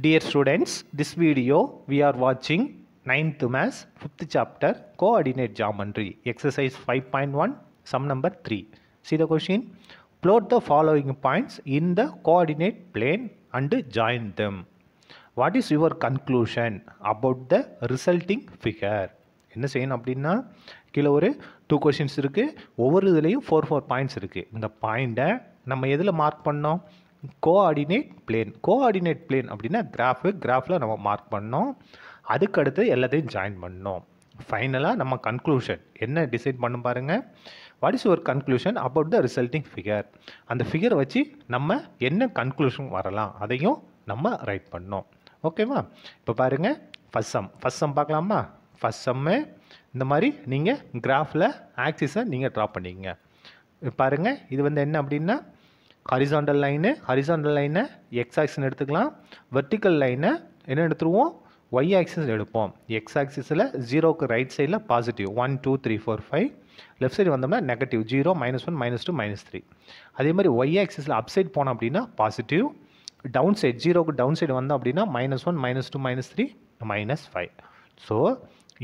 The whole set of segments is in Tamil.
Dear students, this video we are watching 9th Maths 5th chapter Coordinate Geometry exercise 5.1 sum number 3. See the question? Plot the following points in the coordinate plane and join them. What is your conclusion about the resulting figure? என்ன செய்யணும் அப்படின்னா கீழே ஒரு டூ கொஷின்ஸ் இருக்குது ஒவ்வொரு இதுலேயும் ஃபோர் ஃபோர் பாயிண்ட்ஸ் இருக்குது இந்த பாயிண்ட்டை நம்ம எதில் மார்க் பண்ணோம் கோஆர்டினேட் பிளேன் கோஆர்டினேட் பிளேன் அப்படின்னா கிராஃபு கிராஃபில் நம்ம மார்க் பண்ணோம். அதுக்கடுத்து எல்லாத்தையும் ஜாயின் பண்ணோம். ஃபைனலாக நம்ம கன்க்ளூஷன் என்ன டிசைட் பண்ணும் பாருங்கள் what is your conclusion about the resulting figure அந்த ஃபிகரை வச்சு நம்ம என்ன கன்க்ளூஷன் வரலாம்? அதையும் நம்ம ரைட் பண்ணோம். ஓகேவா இப்போ பாருங்கள் ஃபஸ்ட் சம் ஃபஸ்ட் சம் பார்க்கலாமா? ஃபஸ்ட் சம்மு இந்த மாதிரி நீங்கள் கிராஃபில் ஆக்சிஸை நீங்கள் ட்ரா பண்ணிக்கங்க. பாருங்கள் இது வந்து என்ன அப்படின்னா ஹரிசாண்டல் லைனு ஹரிசாண்டல் லைனை எக்ஸ் ஆக்சிஸ் எடுத்துக்கலாம். வெர்டிக்கல் லைனை என்ன எடுத்துருவோம்? ஒய் ஆக்சிஸ் எடுப்போம். எக்ஸ் ஆக்சிஸில் ஜீரோக்கு ரைட் சைடில் positive one two three four five left side வந்தோம்னா negative zero minus one minus two minus three அதே மாதிரி ஒய் ஆக்சிஸில் அப் சைட் போனோம் அப்படின்னா பாசிட்டிவ் டவுன் சைட் ஜீரோக்கு டவுன் சைடு வந்தோம் அப்படின்னா minus one minus two minus three minus five so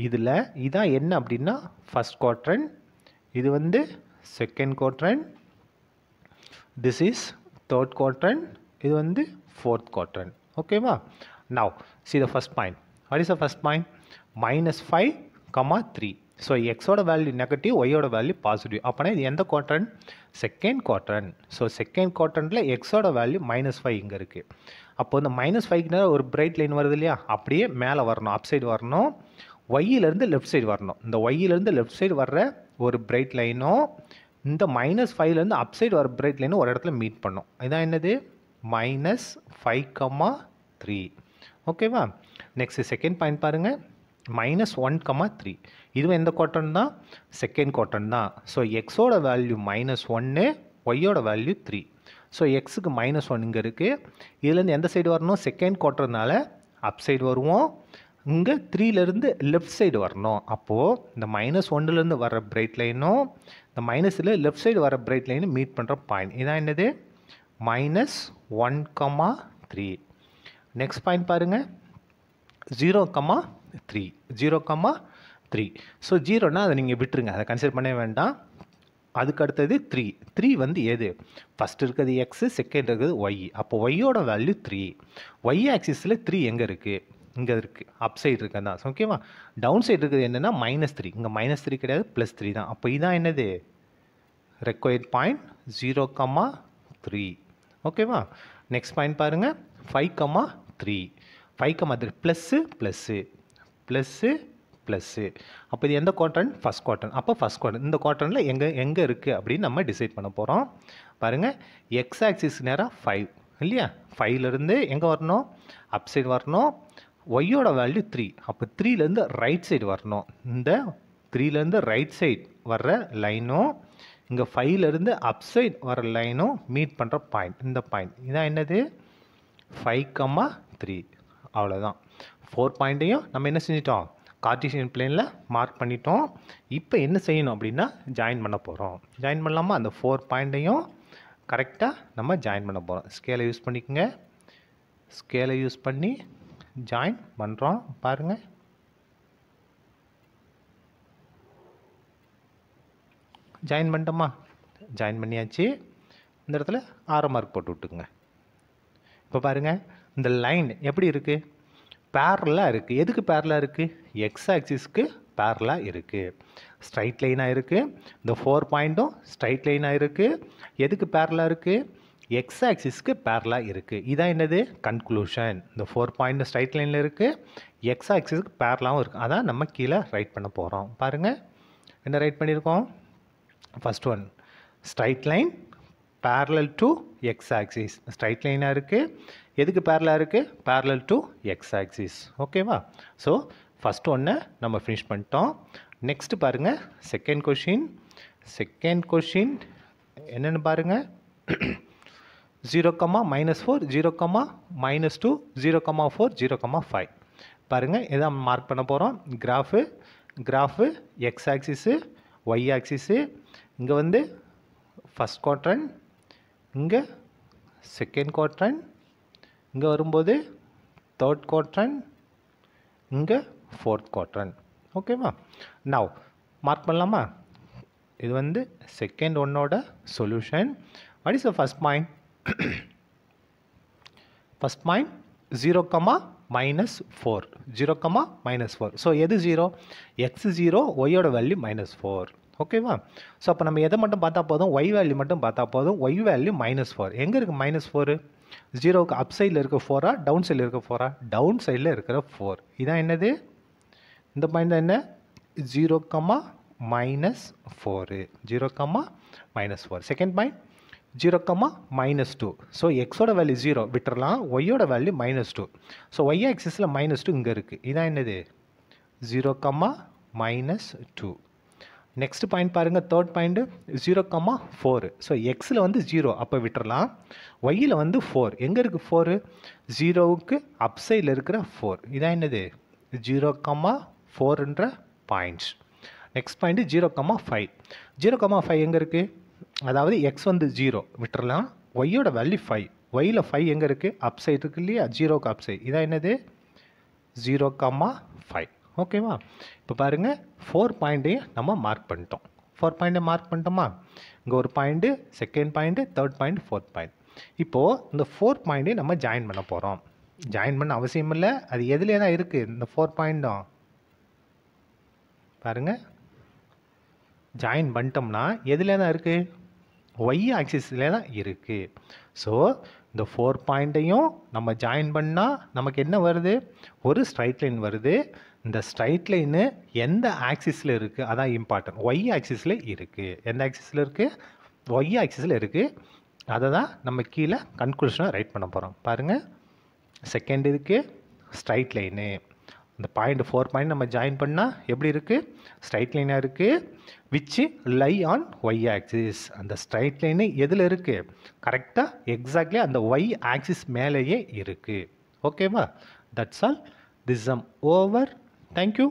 இதில் இதான் என்ன அப்படின்னா ஃபஸ்ட் குவாட்ரன் இது வந்து second quadrant this is third quadrant இது வந்து ஃபோர்த் குவாட்ரன் ஓகேவா now see the first point what is the first point minus five comma three so எக்ஸோட வேல்யூ நெகட்டிவ் ஒய்யோட வேல்யூ பாசிட்டிவ் அப்போனா இது எந்த quadrant second quadrant so second குவாட்ரனில் எக்ஸோட வேல்யூ மைனஸ் ஃபைவ் இங்கே இருக்குது அப்போ இந்த மைனஸ் ஃபைவ்க்கு நேரம் ஒரு பிரைட் லைன் வருது இல்லையா? அப்படியே மேலே வரணும் அப் சைடு வரணும். ஒய்யிலேருந்து லெஃப்ட் சைடு வரணும். இந்த ஒய்யிலேருந்து லெஃப்ட் சைடு வர்ற ஒரு பிரைட் லைனும் இந்த மைனஸ் ஃபைவ்லேருந்து அப் சைடு வர பிரைட் லைன் ஒரு இடத்துல மீட் பண்ணும். இதான் என்னது? மைனஸ் ஃபைவ் கம்மா த்ரீ ஓகேவா நெக்ஸ்ட் செகண்ட் பாயிண்ட் பாருங்கள் மைனஸ் ஒன் கம்மா த்ரீ இதுவும் எந்த குவார்டன் தான்? செகண்ட் குவார்டன் தான். ஸோ எக்ஸோட வேல்யூ மைனஸ் ஒன்று ஒய்யோட வேல்யூ த்ரீ ஸோ எக்ஸுக்கு மைனஸ் ஒன் இங்கே இருக்குது இதுலேருந்து எந்த சைடு வரணும்? செகண்ட் குவார்டர்னால அப் சைடு வருவோம். இங்கே த்ரீலேருந்து லெஃப்ட் சைடு வரணும். அப்போது இந்த மைனஸ் ஒன்றுலேருந்து வர பிரைட் லைனும் இந்த மைனஸில் லெஃப்ட் சைடு வர பிரைட் லைனும் மீட் பண்ணுற பாயிண்ட் இதான் என்னது? Minus one comma three next point பாருங்கள் zero comma three zero comma three so ஜீரோனா அதை நீங்கள் விட்டுருங்க. அதை கன்சிடர் பண்ணவே வேண்டாம். அதுக்கு அடுத்தது த்ரீ த்ரீ வந்து எது? ஃபஸ்ட் இருக்கிறது எக்ஸு செகண்ட் இருக்கிறது ஒய் அப்போ ஒய்யோட வேல்யூ த்ரீ ஒய் ஆக்சிஸில் த்ரீ எங்கே இருக்குது இங்கே இருக்குது அப் சைடு இருக்குது தான் ஓகேவா டவுன் சைடு இருக்குது என்னென்னா மைனஸ் த்ரீ இங்கே மைனஸ் த்ரீ கிடையாது ப்ளஸ் த்ரீ தான். அப்போ இதான் என்னது? Required point zero comma three ஓகேவா நெக்ஸ்ட் பாயிண்ட் பாருங்கள் five comma three five comma three plus plus plus plus அப்போ இது எந்த குவார்ட்ரன் ஃபஸ்ட் குவார்ட்ரன் அப்போ ஃபஸ்ட் குவார்ட்ரன் இந்த குவார்ட்ரனில் எங்கே எங்கே இருக்குது அப்படின்னு நம்ம டிசைட் பண்ண போகிறோம் பாருங்கள் எக்ஸ் ஆக்சிஸ் நேராக ஃபைவ் இல்லையா? ஃபைவ்லேருந்து எங்கே வரணும்? அப் சைடு வரணும். ஒய்யோட வேல்யூ த்ரீ அப்போ த்ரீலேருந்து ரைட் சைடு வரணும். இந்த த்ரீலேருந்து ரைட் சைடு வர்ற லைனும் இங்கே ஃபைவ்லேருந்து அப் சைடு வர லைனும் மீட் பண்ணுற பாயிண்ட் இந்த பாயிண்ட் இதான் என்னது? ஃபைவ் கம்மா த்ரீ அவ்வளோதான் ஃபோர் பாயிண்ட்டையும் நம்ம என்ன செஞ்சிட்டோம்? கார்டிஷியன் பிளேனில் மார்க் பண்ணிட்டோம். இப்போ என்ன செய்யணும் அப்படின்னா ஜாயின் பண்ண போகிறோம் ஜாயின் பண்ணலாமா? அந்த ஃபோர் பாயிண்ட்டையும் கரெக்டாக நம்ம ஜாயின் பண்ண போகிறோம் ஸ்கேலை யூஸ் பண்ணிக்கோங்க. ஸ்கேலை யூஸ் பண்ணி ஜாயின் பண்ணுறோம் பாருங்கள் ஜாயின் பண்ணிட்டோமா? ஜாயின் பண்ணியாச்சு. இந்த இடத்துல ஆறு மார்க் போட்டு விட்டுக்குங்க. இப்போ பாருங்கள் இந்த லைன் எப்படி இருக்குது பேரலாக இருக்குது எதுக்கு பேரலாக இருக்குது எக்ஸ் ஆக்சிஸ்க்கு பேரலாக இருக்குது ஸ்ட்ரைட் லைனாக இருக்குது இந்த ஃபோர் பாயிண்ட்டும் ஸ்ட்ரைட் லைனாக இருக்குது எதுக்கு பேரலாக இருக்குது எக்ஸ் ஆக்சிஸ்க்கு பேரலாக இருக்குது இதான் என்னது? கன்க்ளூஷன் இந்த ஃபோர் பாயிண்ட் ஸ்ட்ரைட் லைனில் இருக்குது எக்ஸ் ஆக்சிஸ்க்கு பேரலாகவும் இருக்குது அதான் நம்ம கீழே ரைட் பண்ண போகிறோம் பாருங்கள் என்ன ரைட் பண்ணியிருக்கோம் first one straight line parallel to X axis straight லைனாக இருக்குது எதுக்கு பேரலாக இருக்குது பேரலல் டு எக்ஸ் ஆக்சிஸ் ஓகேவா ஸோ ஃபஸ்ட் ஒன்று நம்ம ஃபினிஷ் பண்ணிட்டோம். நெக்ஸ்ட்டு பாருங்கள் செகண்ட் கொஷின் செகண்ட் கொஷின் என்னென்னு பாருங்கள் zero comma minus four zero comma minus two zero comma four zero comma five பாருங்கள் இதான் மார்க் பண்ண போகிறோம் graph graph x axis y axis இங்கே வந்து ஃபஸ்ட் குவாட்ரன் இங்கே செகண்ட் குவாட்ரன் இங்கே வரும்போது தேர்ட் குவாட்ரண்ட் இங்கே ஃபோர்த் குவாட்ரண்ட் ஓகேவா நவ் மார்க் பண்ணலாமா? இது வந்து செகண்ட் ஒன்னோட solution what is the first point first point zero comma minus four zero comma minus four so எது ஜீரோ எக்ஸ் ஜீரோ ஒய்யோட வேல்யூ மைனஸ் ஃபோர் ஓகேவா ஸோ அப்போ நம்ம எதை மட்டும் பார்த்தா போதும்? ஒய் வேல்யூ மட்டும் பார்த்தா போதும். ஒய் வேல்யூ மைனஸ் ஃபோர் எங்கே இருக்குது மைனஸ் ஃபோரு ஜீரோவுக்கு அப் சைடில் இருக்க ஃபோரா டவுன் சைடில் இருக்க ஃபோரா டவுன் சைடில் இருக்கிற ஃபோர் இதான் என்னது? இந்த பாயிண்ட் தான் என்ன? Zero comma minus four zero comma minus four second point zero comma minus two so எக்ஸோட வேல்யூ ஜீரோ விட்டுறலாம். ஒய்யோட value minus two so Y ஆக்சிஸில் minus two இங்கே இருக்குது இதான் என்னது? Zero comma minus two next point பாருங்கள் third point zero comma four so எக்ஸில் வந்து ஜீரோ அப்போ விட்டுறலாம். ஒய்யில் வந்து ஃபோர் எங்கே இருக்குது ஃபோரு ஜீரோவுக்கு அப்சைடில் இருக்கிற ஃபோர் இதான் என்னது? Zero comma ஃபோர்ன்ற points next point zero comma five zero comma five எங்கே இருக்குது அதாவது எக்ஸ் வந்து ஜீரோ விட்டுறலாம். ஒய்யோட வேல்யூ ஃபைவ் ஒய்யில் ஃபைவ் எங்கே இருக்குது அப் சைடு இருக்கு இல்லையா? ஜீரோக்கு அப் சைடு இதான் என்னது? ஜீரோ காமா ஃபைவ் ஓகேவா இப்போ பாருங்கள் ஃபோர் பாயிண்ட்டையும் நம்ம மார்க் பண்ணிட்டோம். ஃபோர் பாயிண்ட்டை மார்க் பண்ணிட்டோமா? இங்கே ஒரு point second point third point fourth point இப்போது இந்த ஃபோர் பாயிண்ட்டையும் நம்ம ஜாயின் பண்ண போகிறோம் ஜாயின் பண்ண அவசியம் இல்லை. அது எதுலேயே தான் இருக்குது இந்த ஃபோர் பாயிண்ட்டும் பாருங்கள் ஜாயின் பண்ணிட்டோம்னா எதில் தான் இருக்குது ஒய் ஆக்சிஸில் தான் இருக்குது ஸோ இந்த ஃபோர் பாயிண்ட்டையும் நம்ம ஜாயின் பண்ணால் நமக்கு என்ன வருது? ஒரு ஸ்ட்ரைட் லைன் வருது. இந்த ஸ்ட்ரைட் லைனு எந்த ஆக்சிஸில் இருக்குது அதான் இம்பார்ட்டன்ட் ஒய் ஆக்சிஸில் இருக்குது எந்த ஆக்சிஸில் இருக்குது ஒய் ஆக்சிஸில் இருக்குது அதை தான் நம்ம கீழே கன்க்ளூஷனாக ரைட் பண்ண போகிறோம் பாருங்கள் செகண்ட் இதுக்கு ஸ்ட்ரைட் லைனு இந்த பாயிண்ட் ஃபோர் பாயிண்ட் நம்ம ஜாயின் பண்ணால் எப்படி இருக்குது ஸ்ட்ரைட் லைனாக இருக்குது which lie on Y axis அந்த ஸ்ட்ரைட் லைனு எதில் இருக்குது கரெக்டாக எக்ஸாக்ட்லி அந்த ஒய் ஆக்சிஸ் மேலேயே இருக்குது ஓகேவா that's all this am over thank you